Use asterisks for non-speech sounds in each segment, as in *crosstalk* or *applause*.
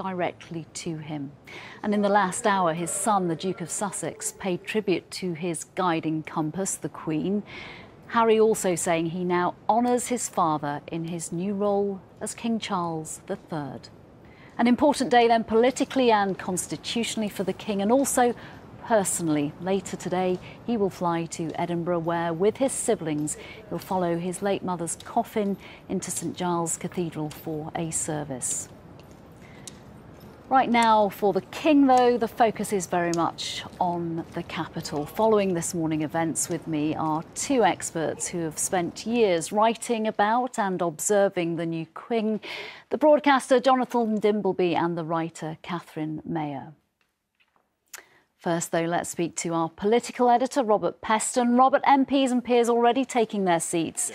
directly to him. And in the last hour, his son, the Duke of Sussex, paid tribute to his guiding compass, the Queen. Harry also saying he now honours his father in his new role as King Charles III. An important day then politically and constitutionally for the King and also personally. Later today, he will fly to Edinburgh, where, with his siblings, he'll follow his late mother's coffin into St Giles Cathedral for a service. Right now, for the King, though, the focus is very much on the capital. Following this morning events with me are two experts who have spent years writing about and observing the new King the broadcaster Jonathan Dimbleby and the writer Catherine Mayer. First, though, let's speak to our political editor, Robert Peston. Robert, MPs and peers already taking their seats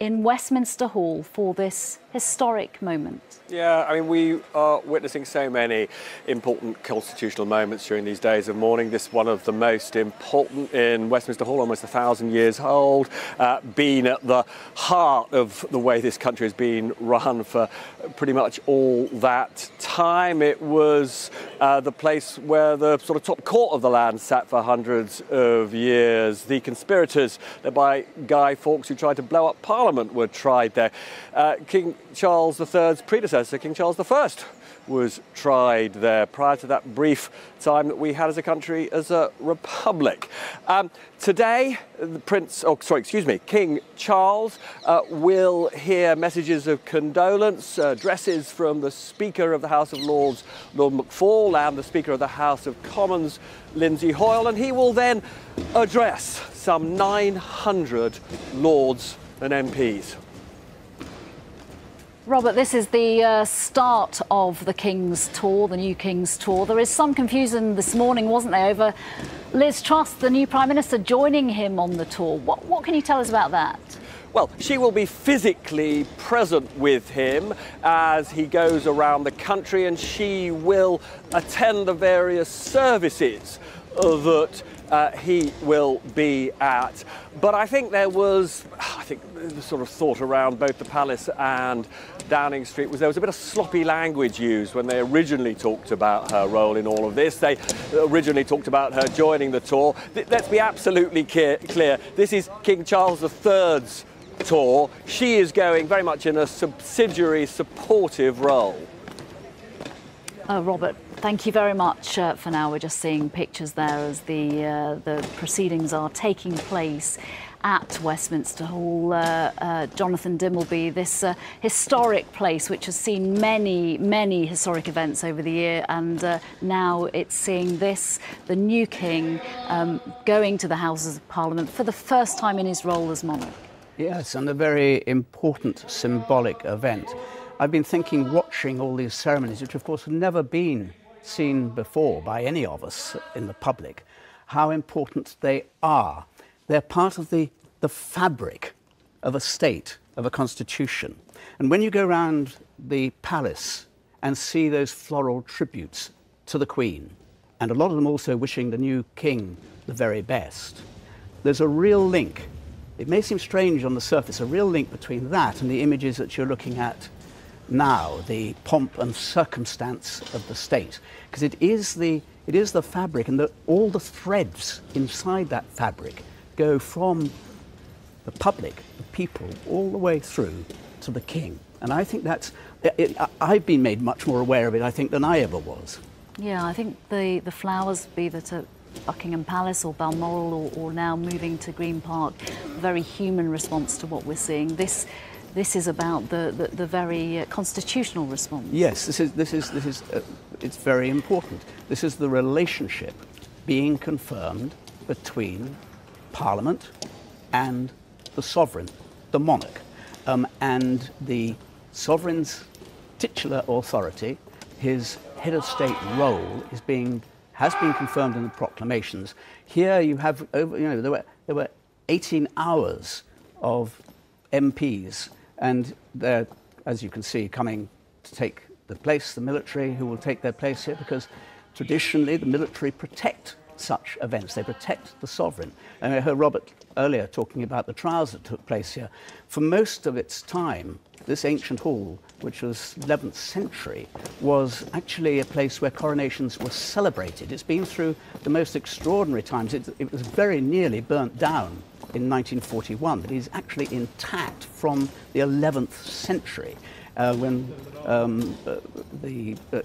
in Westminster Hall for this historic moment. Yeah, I mean, we are witnessing so many important constitutional moments during these days of mourning. This one of the most important in Westminster Hall, almost a thousand years old, uh, been at the heart of the way this country has been run for pretty much all that time. It was uh, the place where the sort of top court of the land sat for hundreds of years. The conspirators, led by Guy Fawkes, who tried to blow up Parliament, were tried there. Uh, King Charles III's predecessor, King Charles I, was tried there prior to that brief time that we had as a country as a republic. Um, today, the Prince, oh, sorry, excuse me, King Charles uh, will hear messages of condolence, uh, addresses from the Speaker of the House of Lords, Lord McFall, and the Speaker of the House of Commons, Lindsay Hoyle, and he will then address some 900 Lords and MPs. Robert, this is the uh, start of the King's tour, the new King's tour. There is some confusion this morning, wasn't there, over Liz Truss, the new Prime Minister, joining him on the tour. What, what can you tell us about that? Well, she will be physically present with him as he goes around the country and she will attend the various services that uh, he will be at. But I think there was, I think the sort of thought around both the palace and Downing Street was there was a bit of sloppy language used when they originally talked about her role in all of this. They originally talked about her joining the tour. Let's be absolutely clear, clear. this is King Charles III's tour. She is going very much in a subsidiary, supportive role. Uh, Robert, thank you very much uh, for now. We're just seeing pictures there as the, uh, the proceedings are taking place at Westminster Hall. Uh, uh, Jonathan Dimbleby, this uh, historic place which has seen many, many historic events over the year, and now it's seeing this, the new king, um, going to the Houses of Parliament for the first time in his role as monarch. Yes, and a very important symbolic event. I've been thinking, watching all these ceremonies, which of course have never been seen before by any of us in the public, how important they are. They're part of the, the fabric of a state, of a constitution. And when you go around the palace and see those floral tributes to the Queen, and a lot of them also wishing the new king the very best, there's a real link. It may seem strange on the surface, a real link between that and the images that you're looking at now the pomp and circumstance of the state. Because it is the it is the fabric and the, all the threads inside that fabric go from the public the people all the way through to the king. And i think that's it, i've been made much more aware of it i think than i ever was. Yeah i think the the flowers be that at buckingham palace or balmoral or, or now moving to green park very human response to what we're seeing. This this is about the, the, the very uh, constitutional response. Yes, this is, this is, this is uh, it's very important. This is the relationship being confirmed between Parliament and the sovereign, the monarch. Um, and the sovereign's titular authority, his head of state role, is being, has been confirmed in the proclamations. Here you have, over, you know, there were, there were 18 hours of MPs and they're, as you can see, coming to take the place, the military who will take their place here, because traditionally the military protect such events. They protect the sovereign. And I heard Robert earlier talking about the trials that took place here. For most of its time, this ancient hall, which was 11th century, was actually a place where coronations were celebrated. It's been through the most extraordinary times. It, it was very nearly burnt down in 1941, that is actually intact from the 11th century uh, when um, uh, the uh,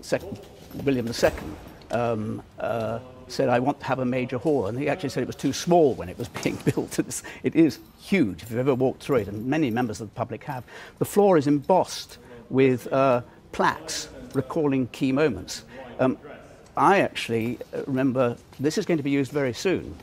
second, William II um, uh, said, I want to have a major hall. And he actually said it was too small when it was *laughs* being built. It's, it is huge if you've ever walked through it, and many members of the public have. The floor is embossed with uh, plaques recalling key moments. Um, I actually uh, remember this is going to be used very soon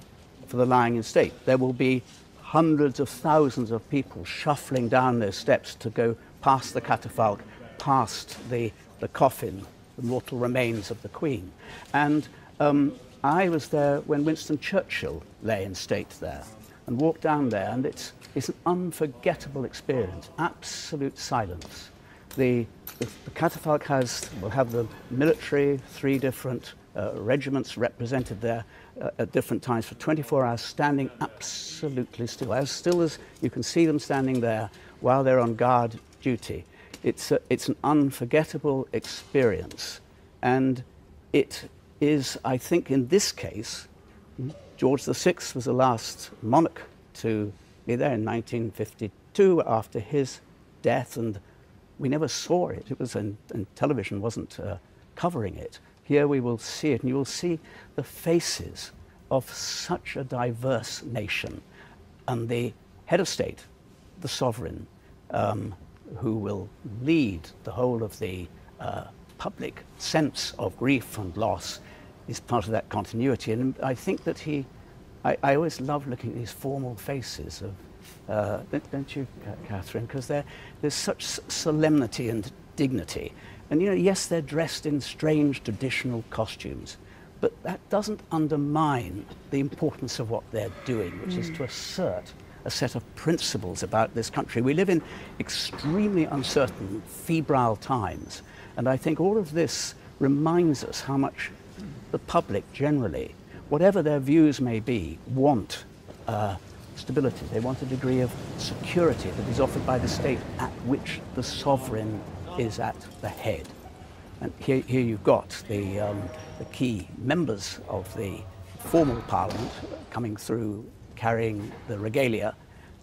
for the lying in state. There will be hundreds of thousands of people shuffling down those steps to go past the catafalque, past the, the coffin, the mortal remains of the Queen. And um, I was there when Winston Churchill lay in state there and walked down there, and it's, it's an unforgettable experience, absolute silence. The, the, the catafalque has, will have the military, three different uh, regiments represented there at different times for 24 hours, standing absolutely still, as still as you can see them standing there while they're on guard duty. It's, a, it's an unforgettable experience, and it is, I think, in this case, George VI was the last monarch to be there in 1952 after his death, and we never saw it. It was, and, and television wasn't uh, covering it. Here we will see it, and you will see the faces of such a diverse nation, and the head of state, the sovereign, um, who will lead the whole of the uh, public sense of grief and loss is part of that continuity. And I think that he, I, I always love looking at these formal faces of, uh, don't you, Catherine? Because there's such solemnity and dignity. And you know, yes, they're dressed in strange traditional costumes, but that doesn't undermine the importance of what they're doing, which mm. is to assert a set of principles about this country. We live in extremely uncertain, febrile times, and I think all of this reminds us how much the public generally, whatever their views may be, want uh, stability. They want a degree of security that is offered by the state at which the sovereign is at the head. And here, here you've got the, um, the key members of the formal parliament coming through carrying the regalia,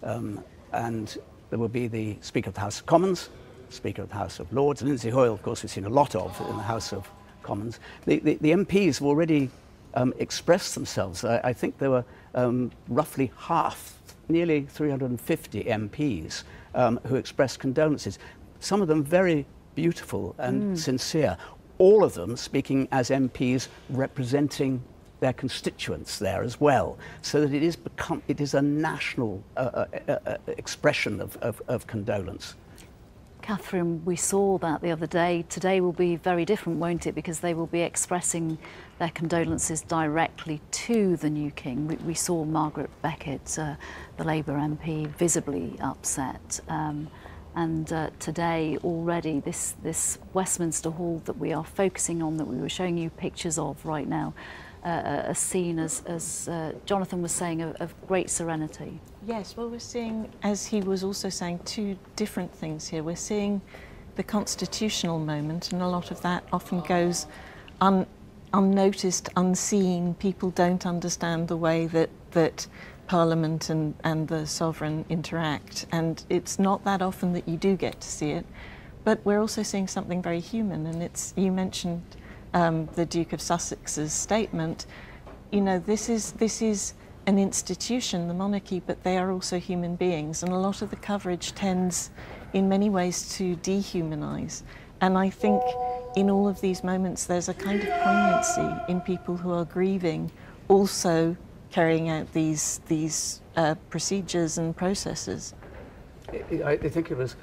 um, and there will be the Speaker of the House of Commons, Speaker of the House of Lords, Lindsay Hoyle, of course, we've seen a lot of in the House of Commons. The, the, the MPs have already um, expressed themselves. I, I think there were um, roughly half, nearly 350 MPs um, who expressed condolences. Some of them very beautiful and mm. sincere. All of them speaking as MPs representing their constituents there as well, so that it is become it is a national uh, uh, uh, expression of, of, of condolence. Catherine, we saw that the other day. Today will be very different, won't it? Because they will be expressing their condolences directly to the new king. We, we saw Margaret Beckett, uh, the Labour MP, visibly upset. Um, and uh, today already this, this Westminster Hall that we are focusing on, that we were showing you pictures of right now, uh, a scene, as, as uh, Jonathan was saying, of, of great serenity. Yes, well, we're seeing, as he was also saying, two different things here. We're seeing the constitutional moment, and a lot of that often goes un, unnoticed, unseen. People don't understand the way that, that Parliament and, and the sovereign interact, and it's not that often that you do get to see it. But we're also seeing something very human, and it's, you mentioned um, the Duke of Sussex's statement, you know, this is, this is an institution, the monarchy, but they are also human beings. And a lot of the coverage tends, in many ways, to dehumanize. And I think in all of these moments, there's a kind of poignancy in people who are grieving, also carrying out these, these uh, procedures and processes. I, I think it was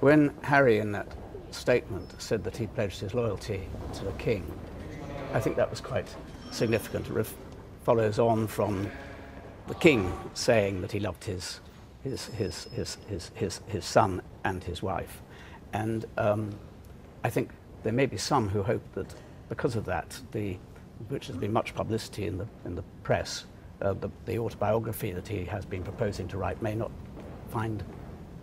when Harry, in that statement said that he pledged his loyalty to the king. I think that was quite significant. It follows on from the king saying that he loved his, his, his, his, his, his, his son and his wife. And um, I think there may be some who hope that because of that, the, which has been much publicity in the, in the press, uh, the, the autobiography that he has been proposing to write may not find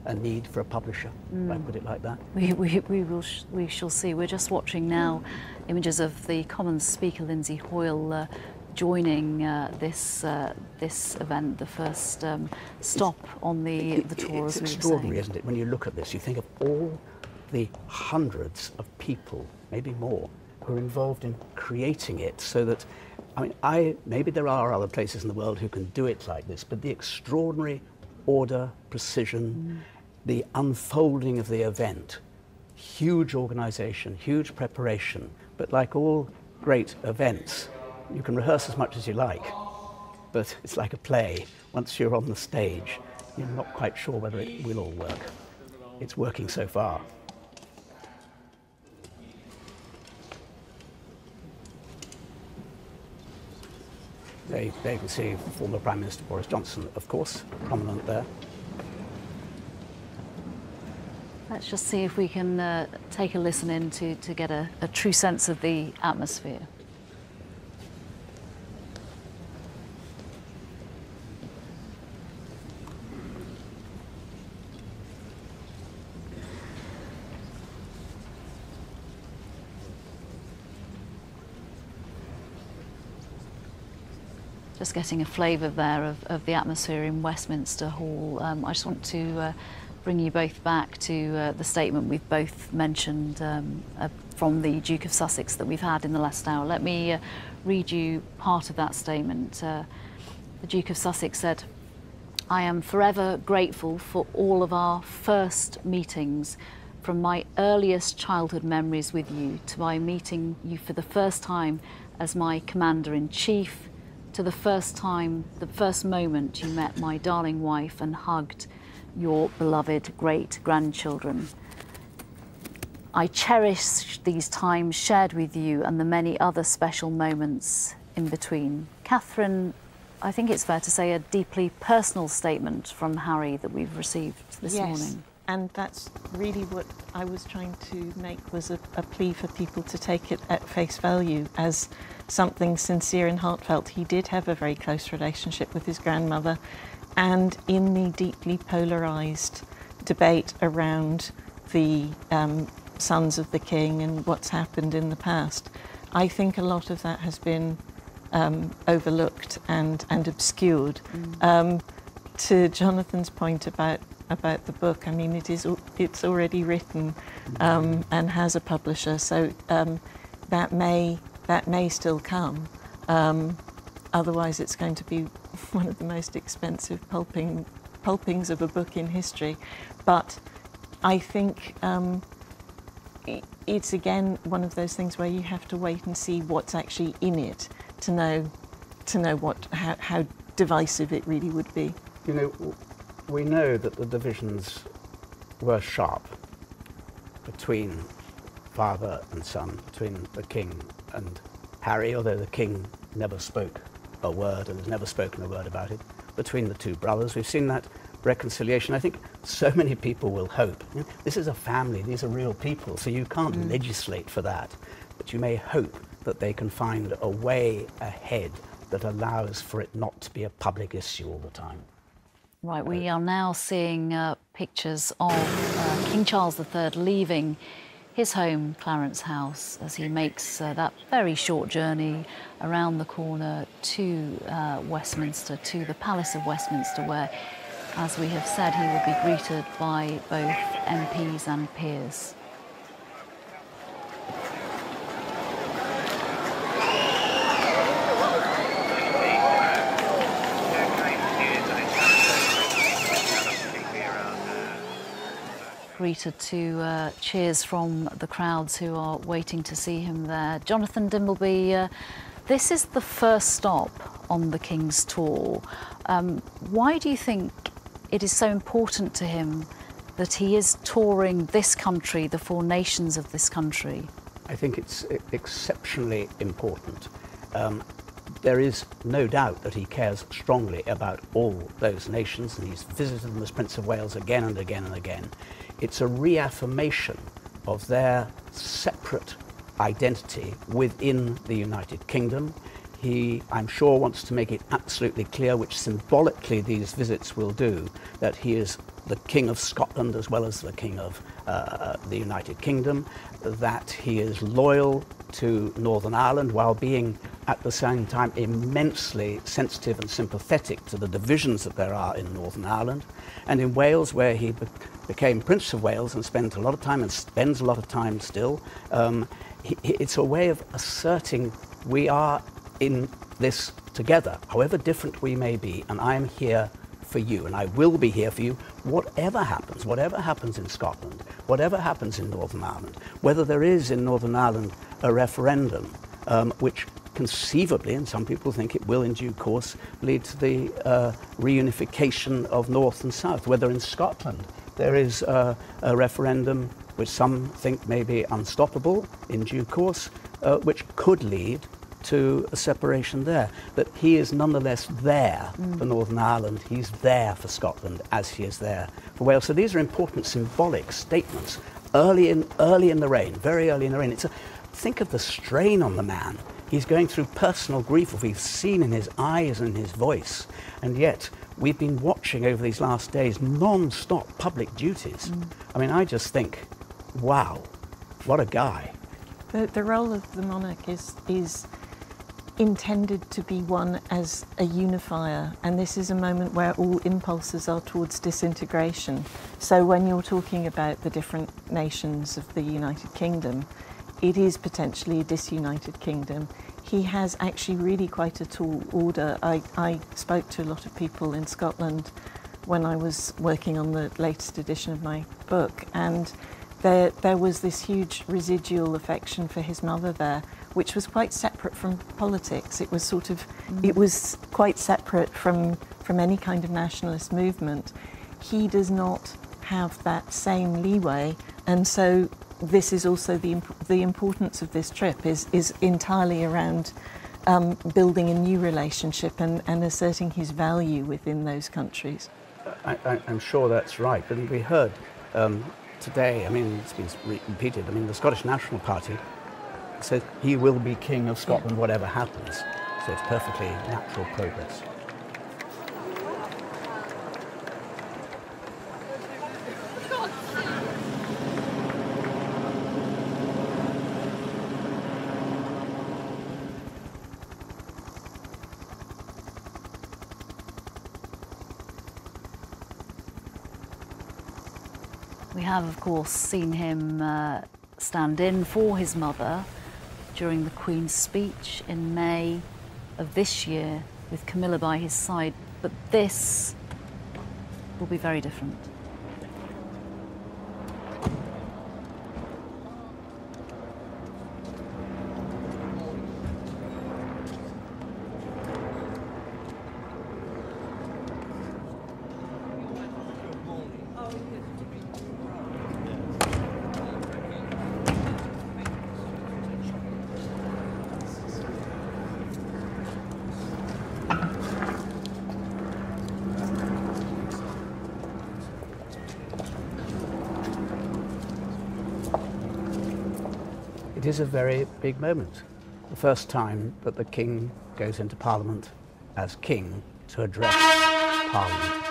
a need for a publisher, if I put it like that. We, we, we, will sh- we shall see. We're just watching now images of the Commons Speaker Lindsay Hoyle uh, joining uh, this uh, this event, the first um, stop on the, It- the tour. It's as we extraordinary, isn't it? When you look at this, you think of all the hundreds of people, maybe more, who are involved in creating it so that, I mean, I, maybe there are other places in the world who can do it like this, but the extraordinary order, precision, mm. the unfolding of the event, huge organization, huge preparation, but like all great events, you can rehearse as much as you like, but it's like a play. Once you're on the stage, you're not quite sure whether it will all work. It's working so far. There, there you can see former Prime Minister Boris Johnson, of course, prominent there. Let's just see if we can uh, take a listen in to, to get a, a true sense of the atmosphere. Just getting a flavour there of, of the atmosphere in Westminster Hall. Um, I just want to uh, bring you both back to uh, the statement we've both mentioned um, uh, from the Duke of Sussex that we've had in the last hour. Let me uh, read you part of that statement. Uh, the Duke of Sussex said, I am forever grateful for all of our first meetings, from my earliest childhood memories with you to my meeting you for the first time as my commander in chief, to the first time, the first moment you met my darling wife and hugged your beloved great grandchildren. I cherish these times shared with you and the many other special moments in between. Catherine, I think it's fair to say a deeply personal statement from Harry that we've received this yes. morning. And that's really what I was trying to make was a, a plea for people to take it at face value as something sincere and heartfelt. He did have a very close relationship with his grandmother, and in the deeply polarised debate around the um, sons of the king and what's happened in the past, I think a lot of that has been um, overlooked and, and obscured. Um, to Jonathan's point about about the book, I mean, it is it's already written um, and has a publisher, so um, that may that may still come. Um, otherwise, it's going to be *laughs* one of the most expensive pulping pulpings of a book in history. But I think um, it's again one of those things where you have to wait and see what's actually in it to know to know what how, how divisive it really would be. You know, we know that the divisions were sharp between father and son, between the king and Harry, although the king never spoke a word and has never spoken a word about it, between the two brothers. We've seen that reconciliation. I think so many people will hope. You know, this is a family, these are real people, so you can't legislate for that. But you may hope that they can find a way ahead that allows for it not to be a public issue all the time. Right, we are now seeing uh, pictures of uh, King Charles III leaving his home, Clarence House, as he makes uh, that very short journey around the corner to uh, Westminster, to the Palace of Westminster, where, as we have said, he will be greeted by both MPs and peers. Greeted to uh, cheers from the crowds who are waiting to see him there. Jonathan Dimbleby, uh, this is the first stop on the King's tour. Um, why do you think it is so important to him that he is touring this country, the four nations of this country? I think it's exceptionally important. Um, there is no doubt that he cares strongly about all those nations, and he's visited them as Prince of Wales again and again and again. It's a reaffirmation of their separate identity within the United Kingdom. he, I'm sure, wants to make it absolutely clear, which symbolically these visits will do, that he is the King of Scotland as well as the King of uh, the United Kingdom, that he is loyal to Northern Ireland while being at the same time immensely sensitive and sympathetic to the divisions that there are in Northern Ireland. And in Wales, where he be became Prince of Wales and spent a lot of time and spends a lot of time still, um, he, it's a way of asserting we are in this together, however different we may be, and I am here for you, and I will be here for you, whatever happens, whatever happens in Scotland, whatever happens in Northern Ireland, whether there is in Northern Ireland a referendum, um, which conceivably, and some people think it will in due course, lead to the uh, reunification of North and South, whether in Scotland there is uh, a referendum which some think may be unstoppable in due course, uh, which could lead to a separation there. But he is nonetheless there mm. for Northern Ireland. He's there for Scotland as he is there for Wales. So these are important symbolic statements early in, early in the reign, very early in the reign. It's a, think of the strain on the man. He's going through personal grief, we've seen in his eyes and his voice. And yet, we've been watching over these last days non stop public duties. Mm. I mean, I just think, wow, what a guy. The, the role of the monarch is, is intended to be one as a unifier, and this is a moment where all impulses are towards disintegration. So, when you're talking about the different nations of the United Kingdom, it is potentially a disunited kingdom. He has actually really quite a tall order. I, I spoke to a lot of people in Scotland when I was working on the latest edition of my book, and there, there was this huge residual affection for his mother there, which was quite separate from politics. It was sort of, mm. it was quite separate from, from any kind of nationalist movement. He does not have that same leeway, and so this is also the, the importance of this trip is, is entirely around um, building a new relationship and, and asserting his value within those countries. I, am sure that's right. And we heard um, today, I mean, it's been repeated, I mean, the Scottish National Party said he will be King of Scotland whatever happens. So it's perfectly natural progress. Have, of course, seen him uh, stand in for his mother during the Queen's speech in May of this year with Camilla by his side. But this will be very different. Is a very big moment. The first time that the King goes into Parliament as King to address Parliament.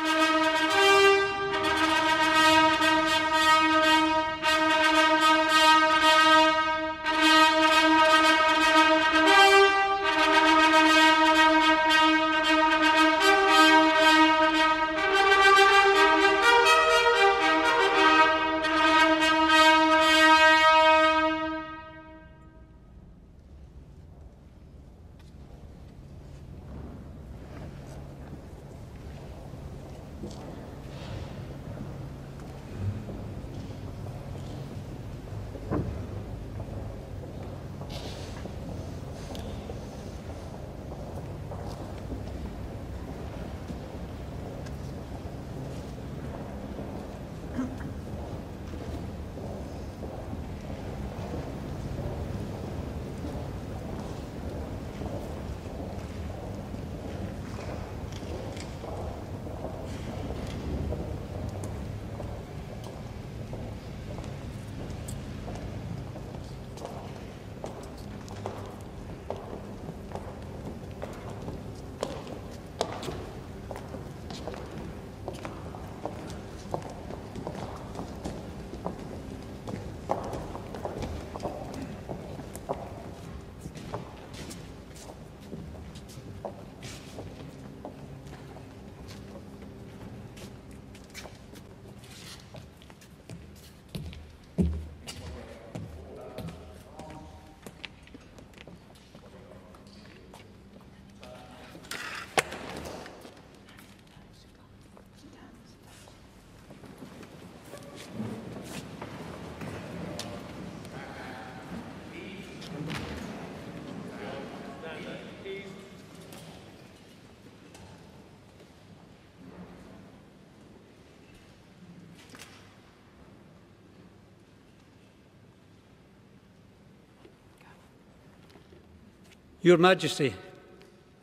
Your Majesty,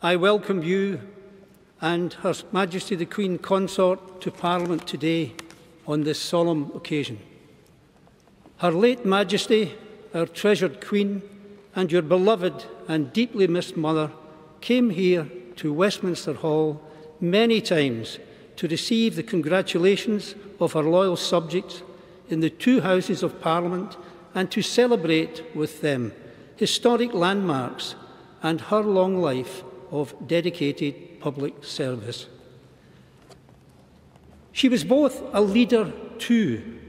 I welcome you and Her Majesty the Queen Consort to Parliament today on this solemn occasion. Her late Majesty, our treasured Queen, and your beloved and deeply missed mother came here to Westminster Hall many times to receive the congratulations of her loyal subjects in the two Houses of Parliament and to celebrate with them historic landmarks and her long life of dedicated public service. She was both a leader to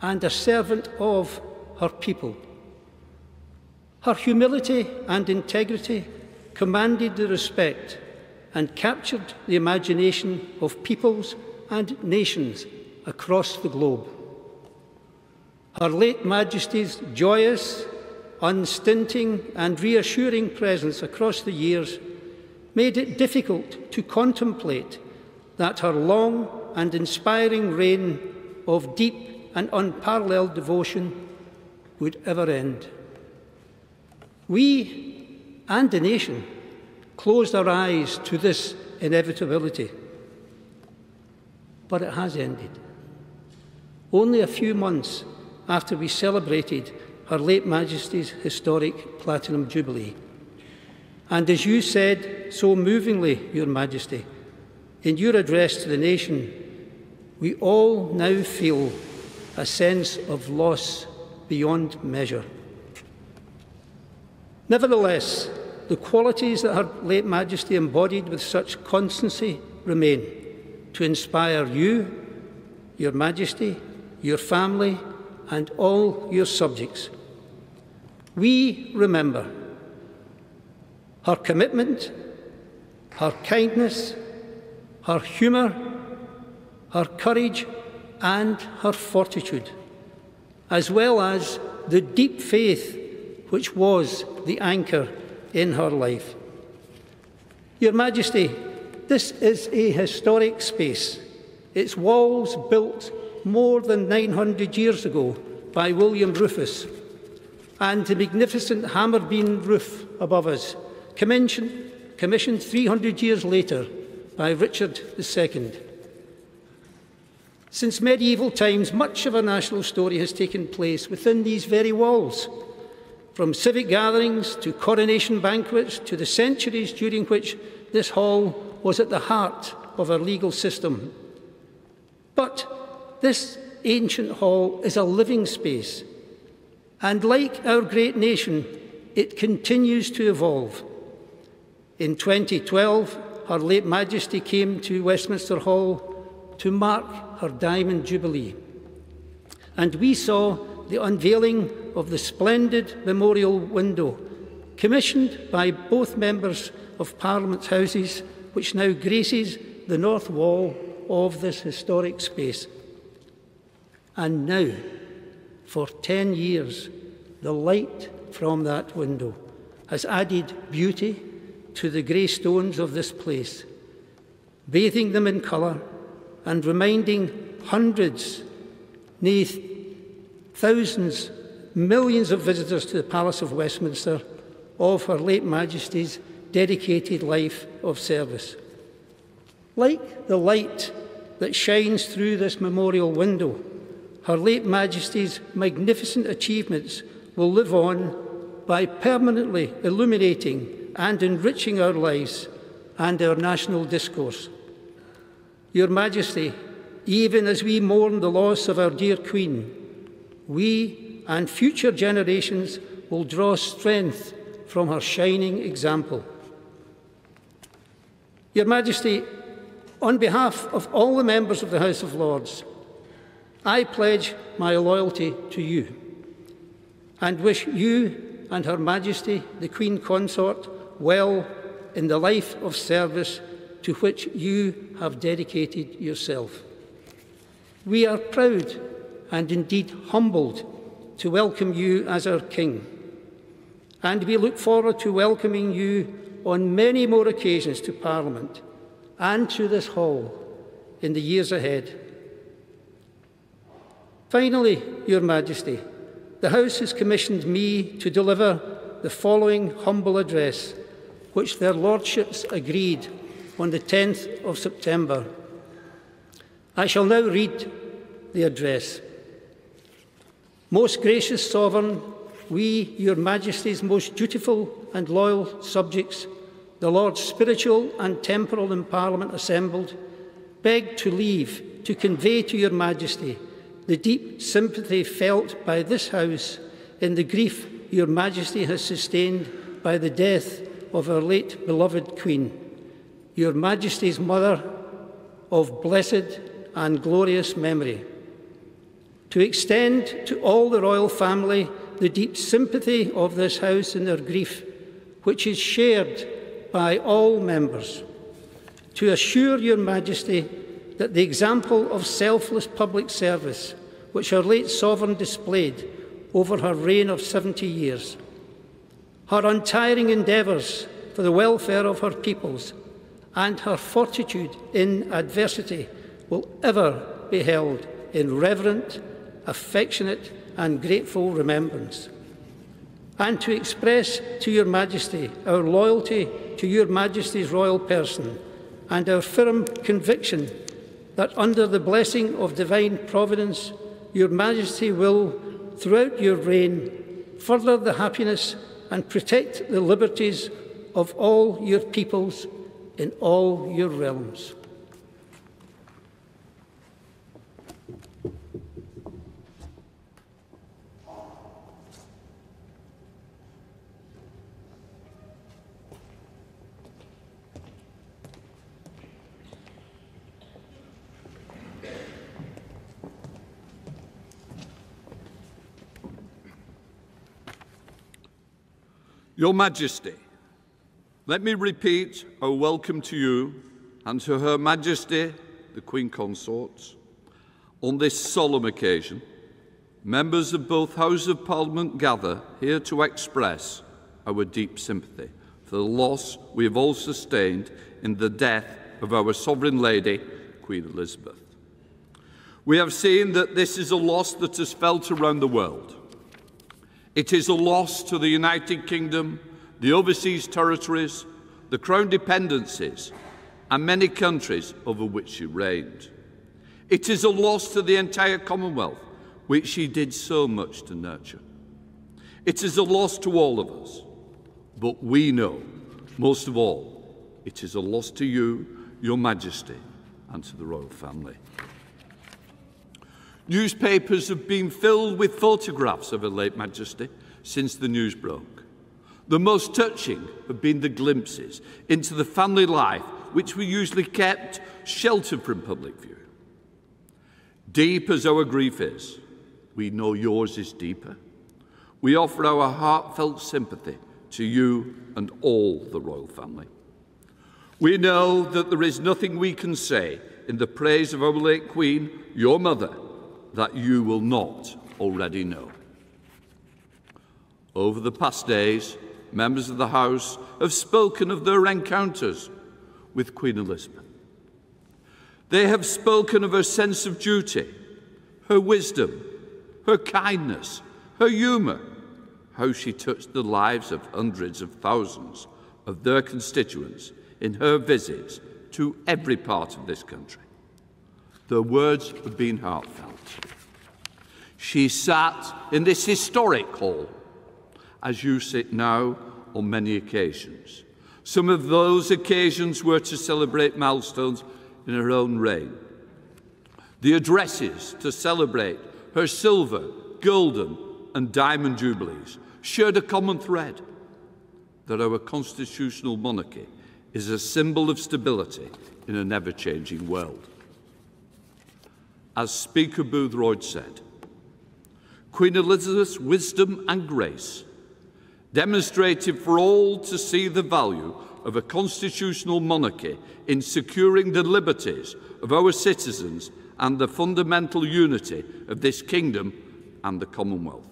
and a servant of her people. Her humility and integrity commanded the respect and captured the imagination of peoples and nations across the globe. Her late Majesty's joyous, unstinting, and reassuring presence across the years made it difficult to contemplate that her long and inspiring reign of deep and unparalleled devotion would ever end. We and the nation closed our eyes to this inevitability, but it has ended. Only a few months after we celebrated Her late Majesty's historic Platinum Jubilee. And as you said so movingly, Your Majesty, in your address to the nation, we all now feel a sense of loss beyond measure. Nevertheless, the qualities that Her late Majesty embodied with such constancy remain to inspire you, Your Majesty, your family, and all your subjects. We remember her commitment, her kindness, her humour, her courage, and her fortitude, as well as the deep faith which was the anchor in her life. Your Majesty, this is a historic space. Its walls built more than 900 years ago by William Rufus, and the magnificent hammer beam roof above us, commissioned, commissioned 300 years later by Richard II. Since medieval times, much of our national story has taken place within these very walls. From civic gatherings to coronation banquets to the centuries during which this hall was at the heart of our legal system. But this ancient hall is a living space, and like our great nation, it continues to evolve. In 2012, Her late Majesty came to Westminster Hall to mark her Diamond Jubilee, and we saw the unveiling of the splendid memorial window commissioned by both members of Parliament's Houses, which now graces the north wall of this historic space. And now, for 10 years, the light from that window has added beauty to the grey stones of this place, bathing them in colour and reminding hundreds, nay, thousands, millions of visitors to the Palace of Westminster of Her late Majesty's dedicated life of service. Like the light that shines through this memorial window, her late Majesty's magnificent achievements will live on by permanently illuminating and enriching our lives and our national discourse. Your Majesty, even as we mourn the loss of our dear Queen, we and future generations will draw strength from her shining example. Your Majesty, on behalf of all the members of the House of Lords, I pledge my loyalty to you and wish you and Her Majesty, the Queen Consort, well in the life of service to which you have dedicated yourself. We are proud and indeed humbled to welcome you as our King, and we look forward to welcoming you on many more occasions to Parliament and to this hall in the years ahead. Finally, Your Majesty, the House has commissioned me to deliver the following humble address, which their lordships agreed on the 10th of September. I shall now read the address. Most gracious Sovereign, we, Your Majesty's most dutiful and loyal subjects, the Lords spiritual and temporal in Parliament assembled, beg to leave to convey to Your Majesty the deep sympathy felt by this House in the grief Your Majesty has sustained by the death of our late beloved Queen, Your Majesty's mother of blessed and glorious memory. To extend to all the royal family the deep sympathy of this House in their grief, which is shared by all members. To assure Your Majesty that the example of selfless public service, which our late sovereign displayed over her reign of 70 years, her untiring endeavours for the welfare of her peoples, and her fortitude in adversity will ever be held in reverent, affectionate, and grateful remembrance. And to express to Your Majesty our loyalty to Your Majesty's royal person and our firm conviction that under the blessing of divine providence, Your Majesty will, throughout your reign, further the happiness and protect the liberties of all your peoples in all your realms. Your Majesty, let me repeat a welcome to you and to Her Majesty, the Queen Consorts. On this solemn occasion, members of both Houses of Parliament gather here to express our deep sympathy for the loss we have all sustained in the death of our Sovereign Lady, Queen Elizabeth. We have seen that this is a loss that is felt around the world. It is a loss to the United Kingdom, the overseas territories, the Crown dependencies, and many countries over which she reigned. It is a loss to the entire Commonwealth, which she did so much to nurture. It is a loss to all of us, but we know, most of all, it is a loss to you, your Majesty, and to the royal family. Newspapers have been filled with photographs of Her late Majesty since the news broke. The most touching have been the glimpses into the family life which we usually kept sheltered from public view. Deep as our grief is, we know yours is deeper. We offer our heartfelt sympathy to you and all the royal family. We know that there is nothing we can say in the praise of our late Queen, your mother, that you will not already know. Over the past days, members of the House have spoken of their encounters with Queen Elizabeth. They have spoken of her sense of duty, her wisdom, her kindness, her humour, how she touched the lives of hundreds of thousands of their constituents in her visits to every part of this country. Their words have been heartfelt. She sat in this historic hall, as you sit now on many occasions. Some of those occasions were to celebrate milestones in her own reign. The addresses to celebrate her silver, golden, and diamond jubilees shared a common thread that our constitutional monarchy is a symbol of stability in a never changing world. As Speaker Boothroyd said, Queen Elizabeth's wisdom and grace demonstrated for all to see the value of a constitutional monarchy in securing the liberties of our citizens and the fundamental unity of this kingdom and the Commonwealth.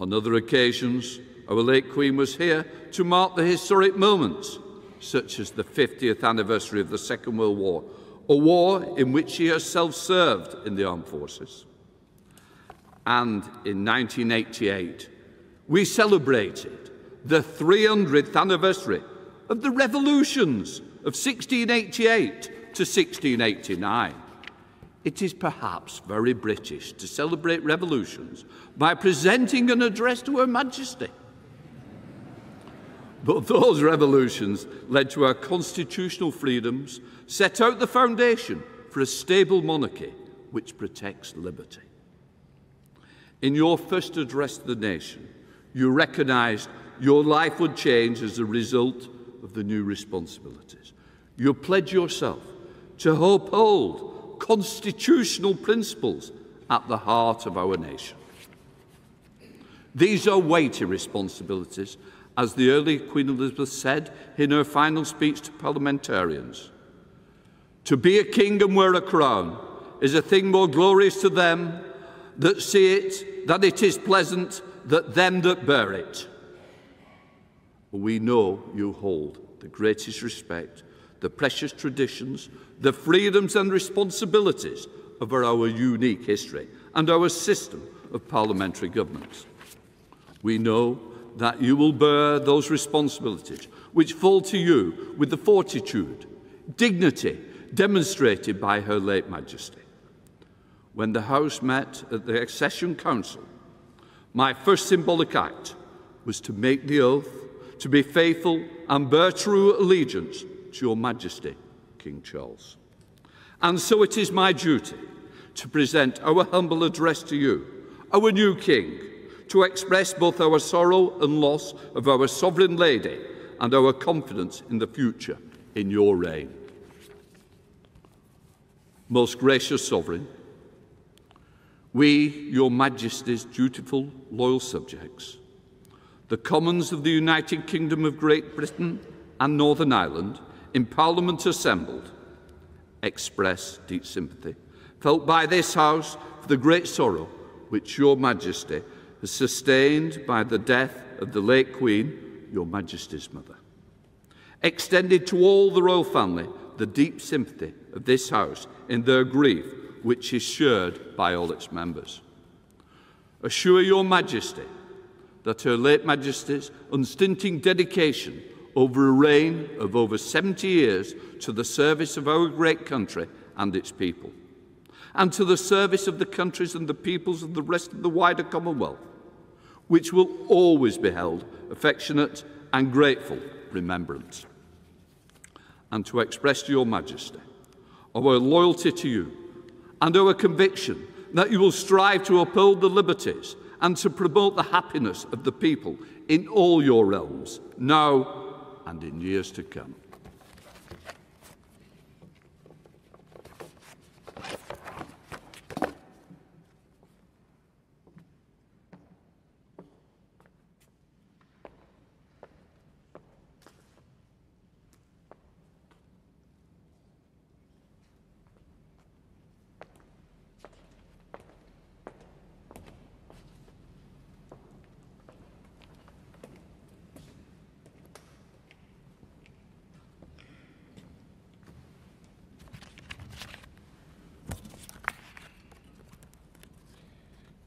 On other occasions, our late Queen was here to mark the historic moments, such as the 50th anniversary of the Second World War, a war in which she herself served in the armed forces and in 1988 we celebrated the 300th anniversary of the revolutions of 1688 to 1689. It is perhaps very British to celebrate revolutions by presenting an address to Her Majesty. But those revolutions led to our constitutional freedoms, set out the foundation for a stable monarchy which protects liberty. In your first address to the nation, you recognised your life would change as a result of the new responsibilities. You pledge yourself to uphold constitutional principles at the heart of our nation. These are weighty responsibilities, as the early Queen Elizabeth said in her final speech to parliamentarians. To be a king and wear a crown is a thing more glorious to them that see it than it is pleasant that them that bear it. We know you hold the greatest respect, the precious traditions, the freedoms and responsibilities of our unique history and our system of parliamentary governance. We know that you will bear those responsibilities which fall to you with the fortitude, dignity demonstrated by Her late Majesty. When the House met at the Accession Council, my first symbolic act was to make the oath to be faithful and bear true allegiance to your Majesty, King Charles. And so it is my duty to present our humble address to you, our new King, to express both our sorrow and loss of our Sovereign Lady and our confidence in the future in your reign. Most gracious Sovereign, we, your Majesty's dutiful, loyal subjects, the Commons of the United Kingdom of Great Britain and Northern Ireland, in Parliament assembled, express deep sympathy, felt by this House for the great sorrow which your Majesty has sustained by the death of the late Queen, your Majesty's mother. Extended to all the royal family the deep sympathy of this House in their grief, which is shared by all its members. Assure your Majesty that Her late Majesty's unstinting dedication over a reign of over 70 years to the service of our great country and its people, and to the service of the countries and the peoples of the rest of the wider Commonwealth, which will always be held affectionate and grateful remembrance. And to express to your Majesty our loyalty to you and our conviction that you will strive to uphold the liberties and to promote the happiness of the people in all your realms, now and in years to come.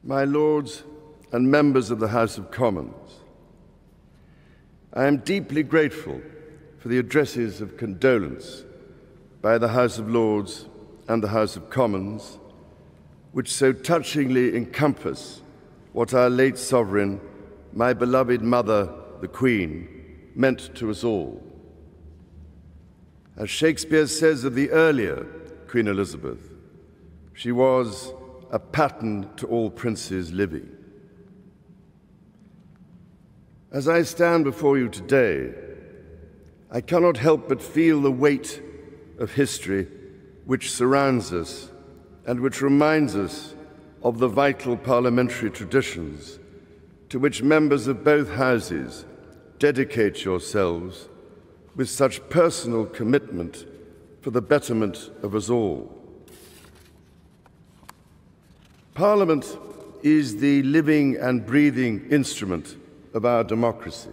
My lords and members of the House of Commons, I am deeply grateful for the addresses of condolence by the House of Lords and the House of Commons, which so touchingly encompass what our late sovereign, my beloved mother, the Queen, meant to us all. As Shakespeare says of the earlier Queen Elizabeth, she was a pattern to all princes living. As I stand before you today, I cannot help but feel the weight of history which surrounds us and which reminds us of the vital parliamentary traditions to which members of both houses dedicate yourselves with such personal commitment for the betterment of us all. Parliament is the living and breathing instrument of our democracy.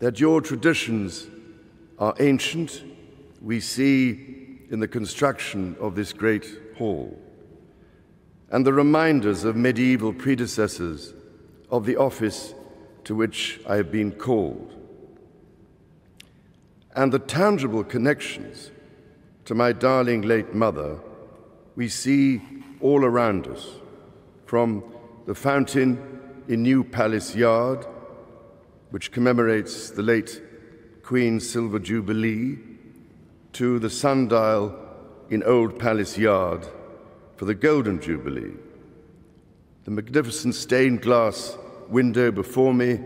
That your traditions are ancient, we see in the construction of this great hall, and the reminders of medieval predecessors of the office to which I have been called, and the tangible connections to my darling late mother we see all around us, from the fountain in New Palace Yard, which commemorates the late Queen's Silver Jubilee, to the sundial in Old Palace Yard for the Golden Jubilee, the magnificent stained glass window before me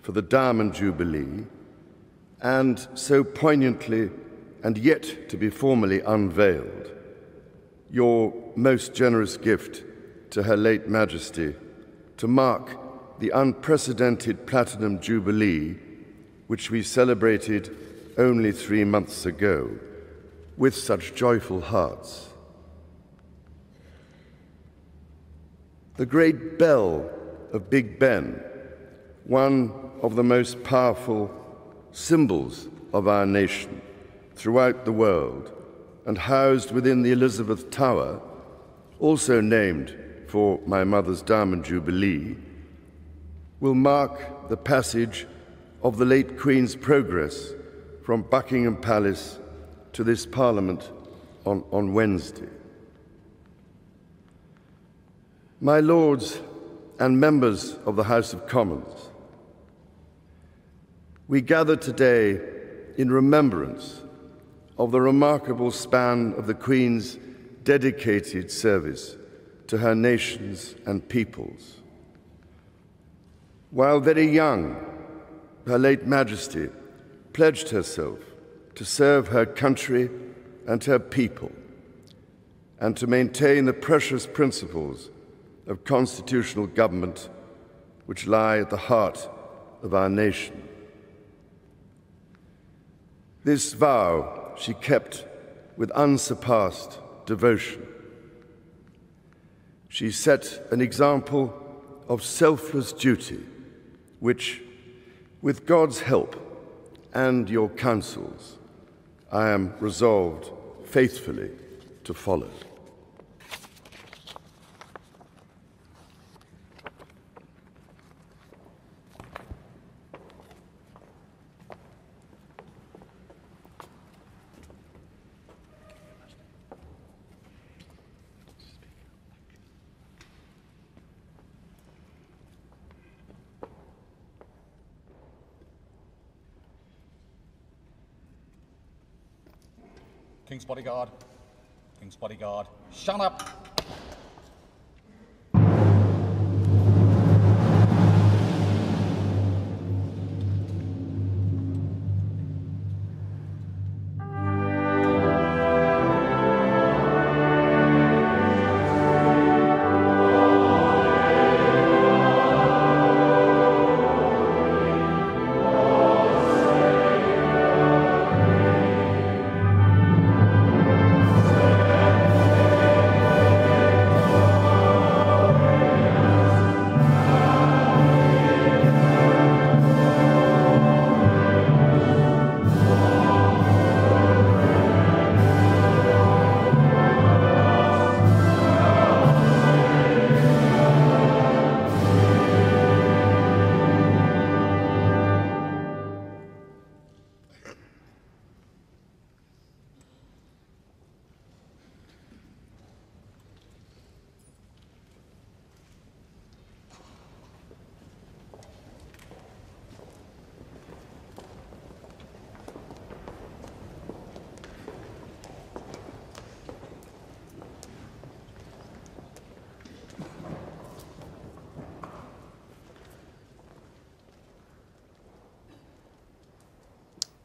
for the Diamond Jubilee, and so poignantly and yet to be formally unveiled, your most generous gift to Her late Majesty to mark the unprecedented Platinum Jubilee, which we celebrated only three months ago, with such joyful hearts. The great bell of Big Ben, one of the most powerful symbols of our nation throughout the world, and housed within the Elizabeth Tower, also named for my mother's Diamond Jubilee, will mark the passage of the late Queen's progress from Buckingham Palace to this Parliament on, on Wednesday. My Lords and members of the House of Commons, we gather today in remembrance of the remarkable span of the Queen's dedicated service to her nations and peoples. While very young, Her late Majesty pledged herself to serve her country and her people and to maintain the precious principles of constitutional government which lie at the heart of our nation. This vow she kept with unsurpassed devotion. She set an example of selfless duty, which, with God's help and your counsels, I am resolved faithfully to follow. King's bodyguard. King's bodyguard. Shut up!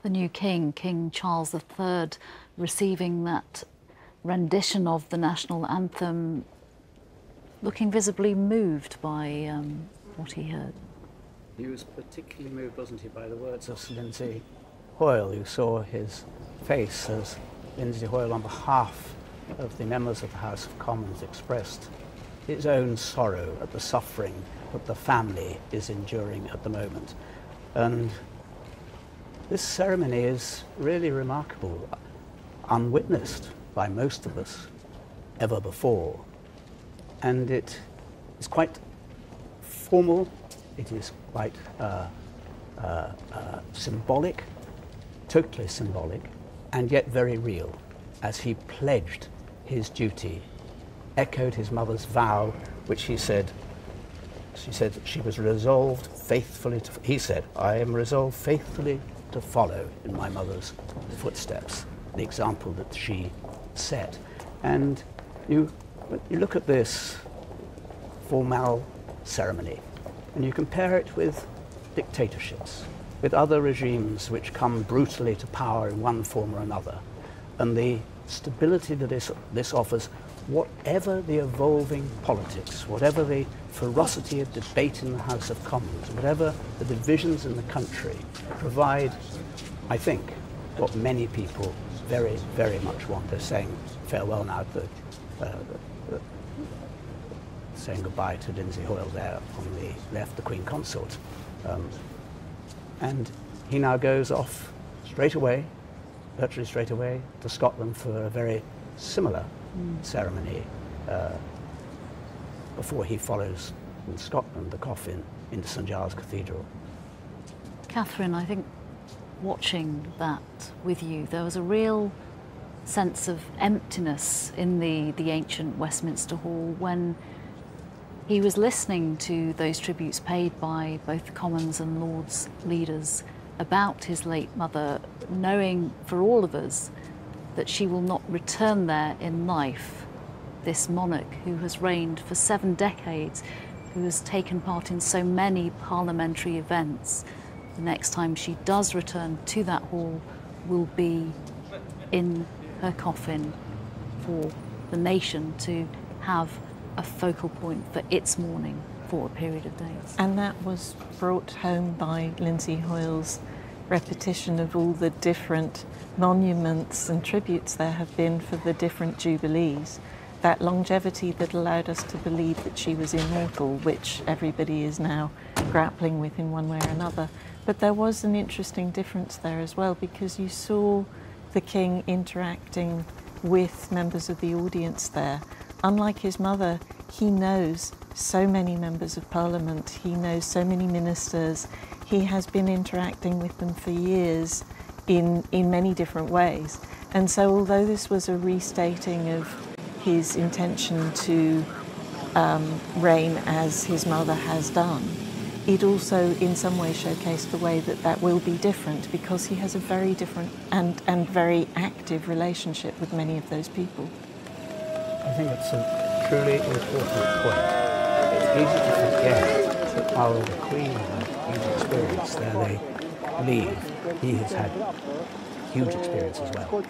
The new king, King Charles III, receiving that rendition of the national anthem, looking visibly moved by um, what he heard. He was particularly moved, wasn't he, by the words of Sir Lindsay Hoyle. You saw his face as Lindsay Hoyle, on behalf of the members of the House of Commons, expressed his own sorrow at the suffering that the family is enduring at the moment. And this ceremony is really remarkable, unwitnessed by most of us ever before. And it is quite formal, it is quite uh, uh, uh, symbolic, totally symbolic, and yet very real, as he pledged his duty, echoed his mother's vow, which he said, she said she was resolved faithfully to, he said, I am resolved faithfully to follow in my mother's footsteps, the example that she set. And you, you look at this formal ceremony and you compare it with dictatorships, with other regimes which come brutally to power in one form or another, and the stability that this, this offers, whatever the evolving politics, whatever the ferocity of debate in the House of Commons, whatever the divisions in the country, provide, I think, what many people very, very much want. They're saying farewell now to uh, saying goodbye to Lindsay Hoyle there on the left, the Queen Consort. Um, and he now goes off straight away, virtually straight away, to Scotland for a very similar mm. ceremony uh, before he follows in Scotland the coffin into St Giles Cathedral. Catherine, I think watching that with you, there was a real sense of emptiness in the, the ancient Westminster Hall when he was listening to those tributes paid by both the Commons and Lords leaders about his late mother, knowing for all of us that she will not return there in life. This monarch who has reigned for seven decades, who has taken part in so many parliamentary events, the next time she does return to that hall will be in her coffin for the nation to have a focal point for its mourning for a period of days. And that was brought home by Lindsay Hoyle's repetition of all the different monuments and tributes there have been for the different jubilees. That longevity that allowed us to believe that she was immortal, which everybody is now grappling with in one way or another. But there was an interesting difference there as well because you saw the king interacting with members of the audience there unlike his mother, he knows so many members of parliament, he knows so many ministers, he has been interacting with them for years in, in many different ways. And so, although this was a restating of his intention to um, reign as his mother has done, it also in some way showcased the way that that will be different because he has a very different and, and very active relationship with many of those people. I think it's a truly important point. Easy to forget the Queen huge experience they. He has had huge experience as well.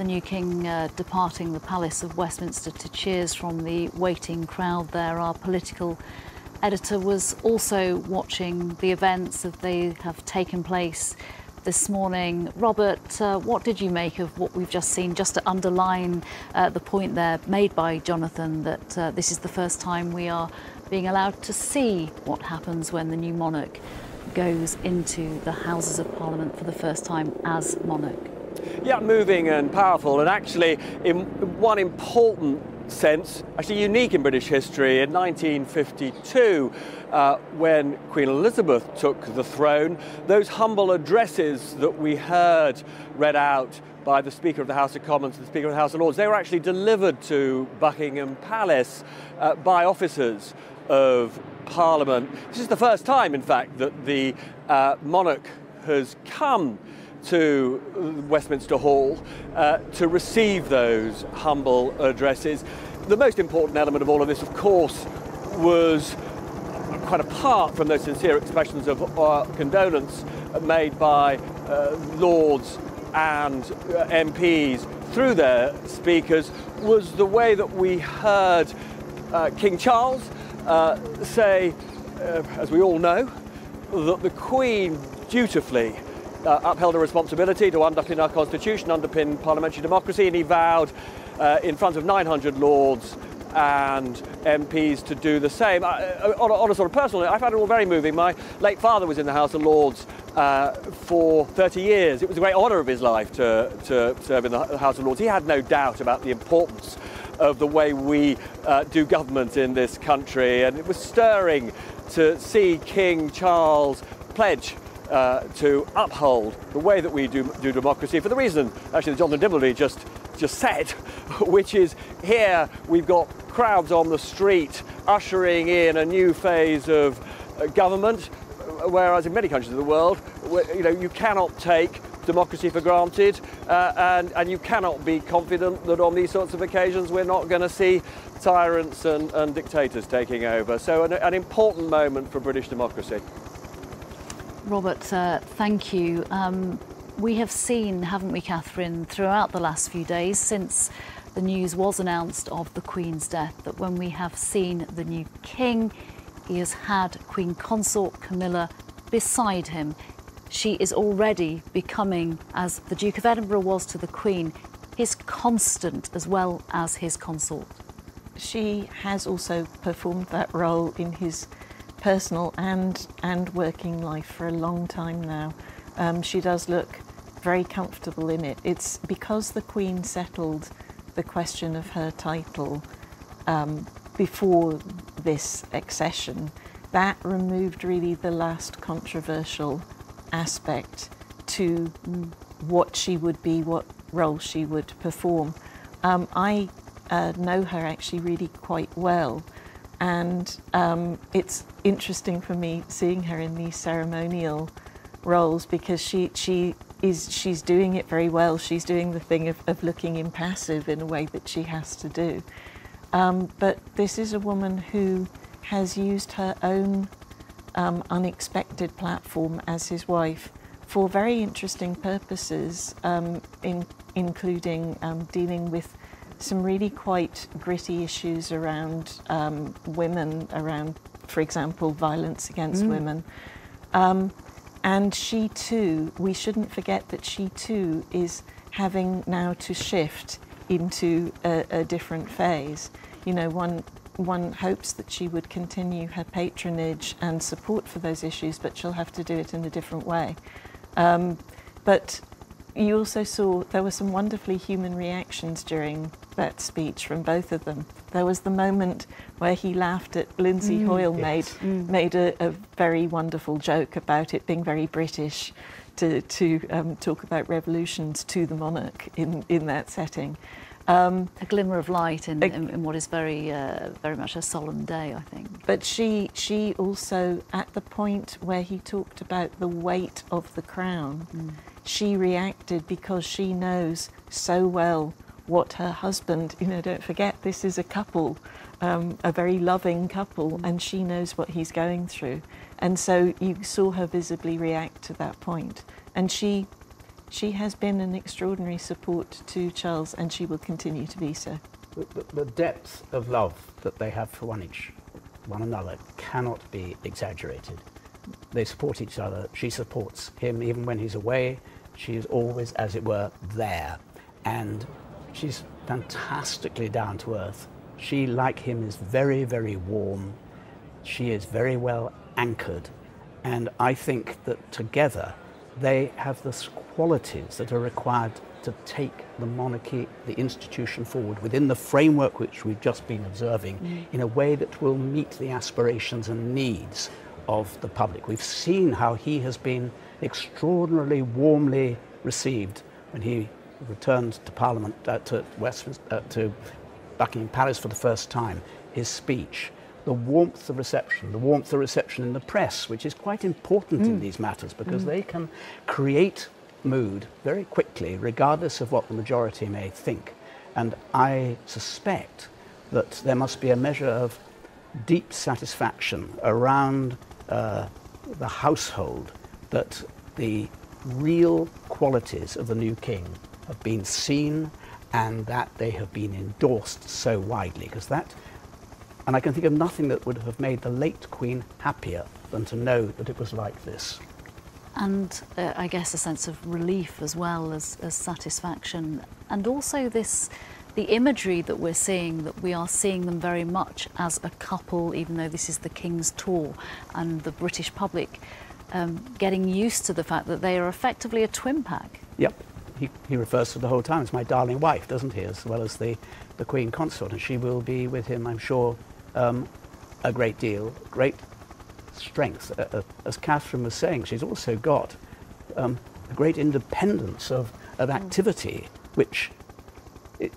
the new king uh, departing the Palace of Westminster to cheers from the waiting crowd there. are political editor was also watching the events that they have taken place this morning. Robert, uh, what did you make of what we've just seen? Just to underline uh, the point there made by Jonathan that uh, this is the first time we are being allowed to see what happens when the new monarch goes into the Houses of Parliament for the first time as monarch. Yeah, moving and powerful, and actually, in one important sense, actually unique in British history, in 1952, uh, when Queen Elizabeth took the throne, those humble addresses that we heard read out by the Speaker of the House of Commons and the Speaker of the House of Lords, they were actually delivered to Buckingham Palace uh, by officers of Parliament. This is the first time, in fact, that the uh, monarch has come to Westminster Hall uh, to receive those humble addresses. The most important element of all of this, of course, was quite apart from those sincere expressions of uh, condolence made by uh, lords and uh, MPs through their speakers, was the way that we heard uh, King Charles uh, say, as we all know, that the Queen dutifully uh, upheld a responsibility to underpin our constitution, underpin parliamentary democracy, and he vowed uh, in front of 900 lords and MPs to do the same. Uh, on, a, on, a, sort of personal note, I found it all very moving. My late father was in the House of Lords uh, for 30 years. It was a great honour of his life to, to serve in the House of Lords. He had no doubt about the importance of the way we uh, do government in this country, and it was stirring to see King Charles pledge uh, to uphold the way that we do, do democracy for the reason, actually, that Jonathan Dimbleby just, just said, *laughs* which is here we've got crowds on the street ushering in a new phase of uh, government, whereas in many countries of the world, you know, you cannot take democracy for granted uh, and, and you cannot be confident that on these sorts of occasions we're not going to see tyrants and, and dictators taking over. So an, an important moment for British democracy. Robert, uh, thank you. Um, we have seen, haven't we, Catherine, throughout the last few days since the news was announced of the Queen's death, that when we have seen the new King, he has had Queen Consort Camilla beside him. She is already becoming, as the Duke of Edinburgh was to the Queen, his constant as well as his consort. She has also performed that role in his personal and and working life for a long time now. Um, she does look very comfortable in it. It's because the Queen settled the question of her title um, before this accession. That removed really the last controversial aspect to what she would be, what role she would perform. Um, I uh, know her actually really quite well and um, it's interesting for me seeing her in these ceremonial roles because she she is she's doing it very well. She's doing the thing of, of looking impassive in a way that she has to do. Um, but this is a woman who has used her own um, unexpected platform as his wife for very interesting purposes, um, in, including um, dealing with some really quite gritty issues around um, women, around, for example, violence against mm. women. Um, and she too, we shouldn't forget that she too is having now to shift into a, a different phase. You know, one one hopes that she would continue her patronage and support for those issues, but she'll have to do it in a different way. Um, but you also saw there were some wonderfully human reactions during that speech from both of them. There was the moment where he laughed at Lindsay mm, Hoyle yes. made mm. made a, a, very wonderful joke about it being very British to to um, talk about revolutions to the monarch in in that setting. Um, a glimmer of light in, a, in, in what is very uh, very much a solemn day, I think. But she she also at the point where he talked about the weight of the crown. Mm she reacted because she knows so well what her husband, you know, don't forget this is a couple, um, a very loving couple, and she knows what he's going through. And so you saw her visibly react to that point. And she, she has been an extraordinary support to Charles, and she will continue to be so. The, the, depth of love that they have for one each, one another, cannot be exaggerated. They support each other. She supports him even when he's away. She is always, as it were, there. And she's fantastically down to earth. She, like him, is very, very warm. She is very well anchored. And I think that together they have the qualities that are required to take the monarchy, the institution forward within the framework which we've just been observing mm. in a way that will meet the aspirations and needs of the public. We've seen how he has been extraordinarily warmly received when he returned to Parliament, uh, to Westminster, uh, to Buckingham Palace for the first time, his speech, the warmth of reception, the warmth of reception in the press, which is quite important mm. in these matters because mm. they can create mood very quickly, regardless of what the majority may think. And I suspect that there must be a measure of deep satisfaction around uh, the household that the real qualities of the new king have been seen and that they have been endorsed so widely. Because that and I can think of nothing that would have made the late queen happier than to know that it was like this. And uh, I guess a sense of relief as well as, as satisfaction. And also this the imagery that we're seeing, that we are seeing them very much as a couple, even though this is the King's tour, and the British public um, getting used to the fact that they are effectively a twin pack. Yep. He, he refers to the whole time as my darling wife, doesn't he, as well as the, the Queen Consort, and she will be with him, I'm sure, um, a great deal, great strength. Uh, uh, as Catherine was saying, she's also got um, a great independence of, of activity, which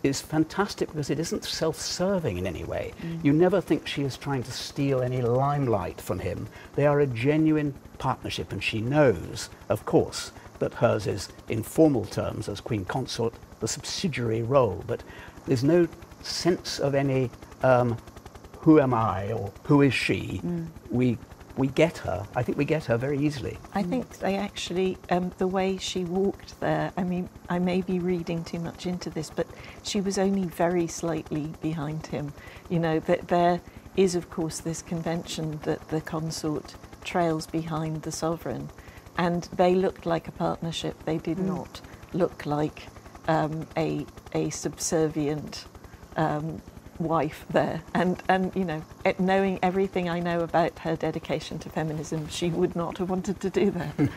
is fantastic because it isn't self-serving in any way. Mm. You never think she is trying to steal any limelight from him. They are a genuine partnership, and she knows, of course, that hers is, in formal terms, as Queen Consort, the subsidiary role. But there's no sense of any um, who am I or who is she. Mm. We we get her. I think we get her very easily. I think they actually, um, the way she walked there, I mean, I may be reading too much into this, but she was only very slightly behind him. You know, that there is, of course, this convention that the consort trails behind the sovereign, and they looked like a partnership. They did mm. not look like um, a, a subservient um, wife there. And and you know knowing everything I know about her dedication to feminism she would not have wanted to do that. *laughs*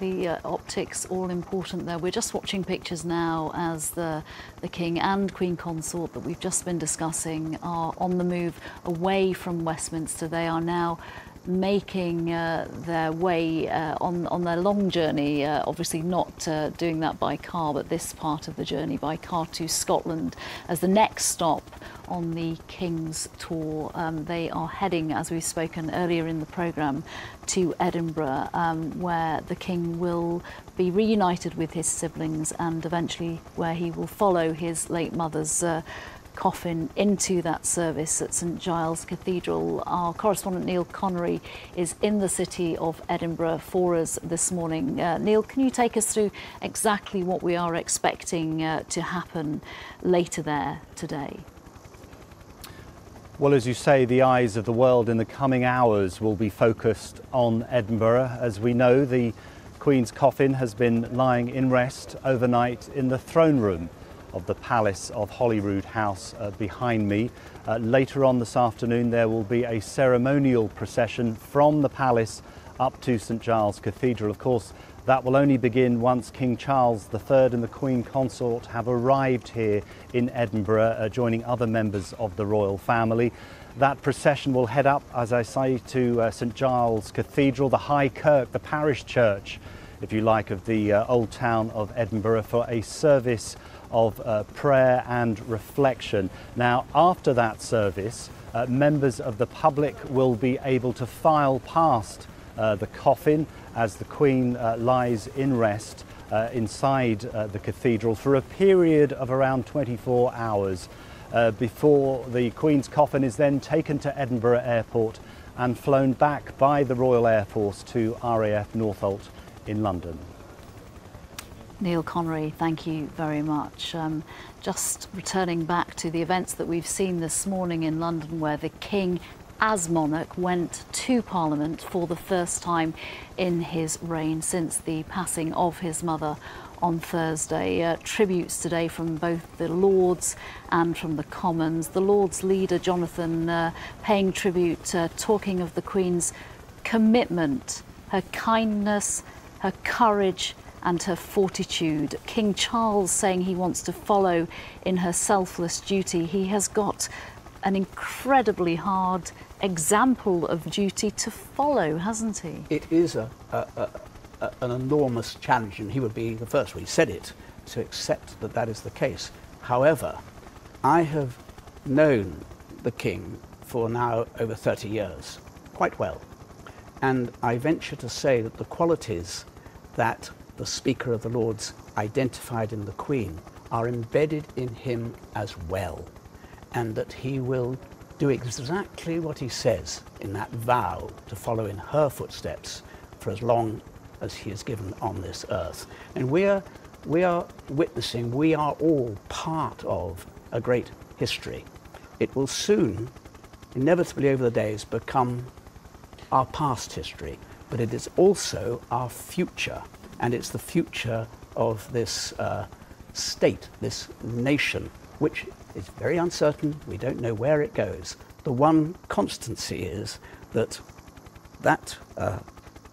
The uh, optics all important there. We're just watching pictures now as the the king and queen consort that we've just been discussing are on the move away from Westminster. They are now making uh, their way uh, on, on their long journey, uh, obviously not uh, doing that by car, but this part of the journey by car to Scotland as the next stop on the King's tour. Um, they are heading, as we've spoken earlier in the programme, to Edinburgh, um, where the King will be reunited with his siblings and eventually where he will follow his late mother's uh, coffin into that service at St Giles Cathedral. Our correspondent Neil Connery is in the city of Edinburgh for us this morning. Uh, Neil, can you take us through exactly what we are expecting uh, to happen later there today? Well, as you say, the eyes of the world in the coming hours will be focused on Edinburgh. As we know, the Queen's coffin has been lying in rest overnight in the throne room of the Palace of Holyrood House uh, behind me. Uh, later on this afternoon, there will be a ceremonial procession from the palace up to St Giles Cathedral. Of course, that will only begin once King Charles III and the Queen Consort have arrived here in Edinburgh, uh, joining other members of the royal family. That procession will head up, as I say, to uh, St Giles Cathedral, the High Kirk, the parish church, if you like, of the uh, old town of Edinburgh for a service of uh, prayer and reflection. Now, after that service, uh, members of the public will be able to file past uh, the coffin as the Queen uh, lies in rest uh, inside uh, the cathedral for a period of around 24 hours before the Queen's coffin is then taken to Edinburgh Airport and flown back by the Royal Air Force to RAF Northolt in London. Neil Connery, thank you very much. Um, just returning back to the events that we've seen this morning in London where the King as monarch went to Parliament for the first time in his reign since the passing of his mother on Thursday. Uh, tributes today from both the Lords and from the Commons. The Lords leader, Jonathan, uh, paying tribute, uh, talking of the Queen's commitment, her kindness, her courage, and her fortitude. King Charles saying he wants to follow in her selfless duty. He has got an incredibly hard example of duty to follow, hasn't he? It is a, a, a, an enormous challenge, and he would be the first, he said it, to accept that that is the case. However, I have known the King for now over 30 years, quite well. And I venture to say that the qualities that the Speaker of the Lords identified in the Queen are embedded in him as well, and that he will do exactly what he says in that vow to follow in her footsteps for as long as he is given on this earth. And we are, we are witnessing, we are all part of a great history. It will soon, inevitably over the days, become our past history, but it is also our future, and it's the future of this uh, state, this nation which is very uncertain. We don't know where it goes. The one constancy is that that uh,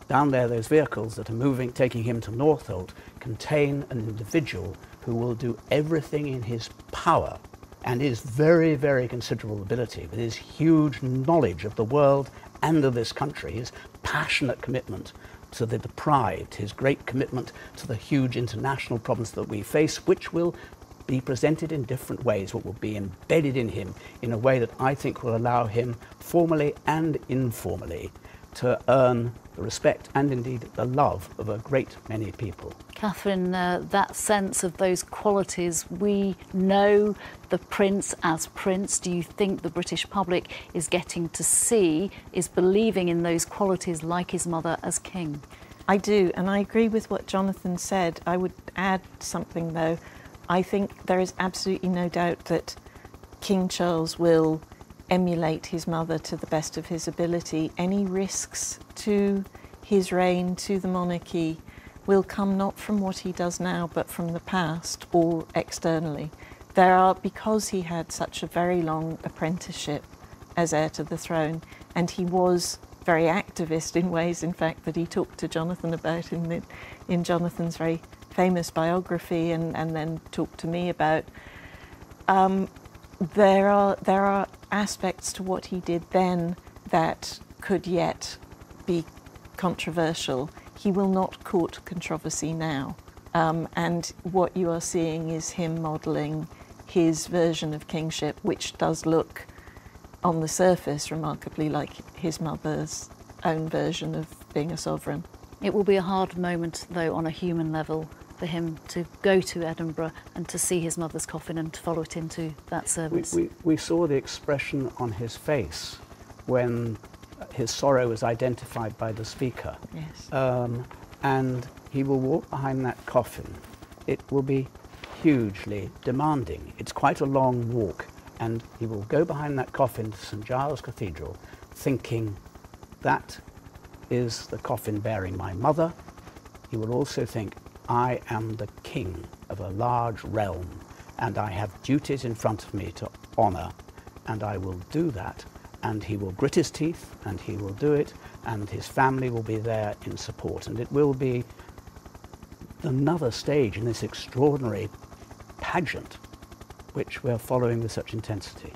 down there, those vehicles that are moving, taking him to Northolt, contain an individual who will do everything in his power and his very, very considerable ability, with his huge knowledge of the world and of this country, his passionate commitment to the deprived, his great commitment to the huge international problems that we face, which will be presented in different ways, what will be embedded in him in a way that I think will allow him, formally and informally, to earn the respect and indeed the love of a great many people. Catherine, uh, that sense of those qualities, we know the Prince as Prince. Do you think the British public is getting to see, is believing in those qualities like his mother as King? I do, and I agree with what Jonathan said. I would add something though. I think there is absolutely no doubt that King Charles will emulate his mother to the best of his ability. Any risks to his reign, to the monarchy, will come not from what he does now, but from the past or externally. There are, because he had such a very long apprenticeship as heir to the throne, and he was very activist in ways, in fact, that he talked to Jonathan about in, the, in Jonathan's very famous biography and, and then talked to me about. Um, there are there are aspects to what he did then that could yet be controversial. He will not court controversy now, um, and what you are seeing is him modelling his version of kingship, which does look, on the surface, remarkably like his mother's own version of being a sovereign. It will be a hard moment, though, on a human level for him to go to Edinburgh and to see his mother's coffin and to follow it into that service. We, we, we saw the expression on his face when his sorrow was identified by the speaker. Yes. Um, and he will walk behind that coffin. It will be hugely demanding. It's quite a long walk, and he will go behind that coffin to St Giles Cathedral thinking that is the coffin bearing my mother. He will also think I am the king of a large realm and I have duties in front of me to honour and I will do that and he will grit his teeth and he will do it and his family will be there in support and it will be another stage in this extraordinary pageant which we're following with such intensity.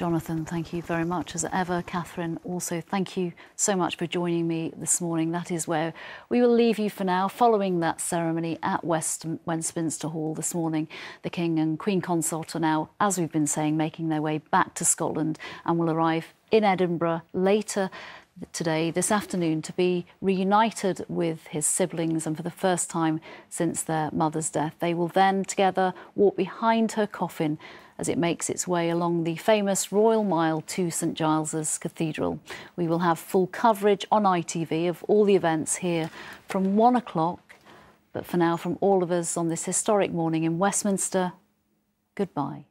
Jonathan, thank you very much as ever. Catherine, also thank you so much for joining me this morning. That is where we will leave you for now. Following that ceremony at West Westminster Hall this morning, the King and Queen Consort are now, as we've been saying, making their way back to Scotland and will arrive in Edinburgh later today, this afternoon, to be reunited with his siblings and for the first time since their mother's death. They will then together walk behind her coffin as it makes its way along the famous Royal Mile to St Giles's Cathedral. We will have full coverage on ITV of all the events here from one o'clock. But for now, from all of us on this historic morning in Westminster, goodbye.